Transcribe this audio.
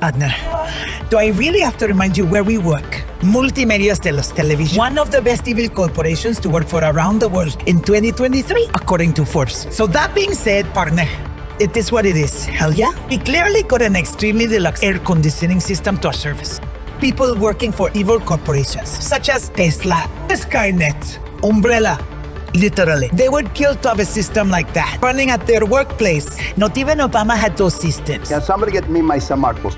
Adna, do I really have to remind you where we work? Multimedios Estrellas Television, one of the best evil corporations to work for around the world in 2023, according to Forbes. So that being said, partner, it is what it is. Hell yeah. We clearly got an extremely deluxe air conditioning system to our service. People working for evil corporations, such as Tesla, Skynet, Umbrella, Literally. They would kill to have a system like that running at their workplace. Not even Obama had those systems. Can somebody get me my San Marcos?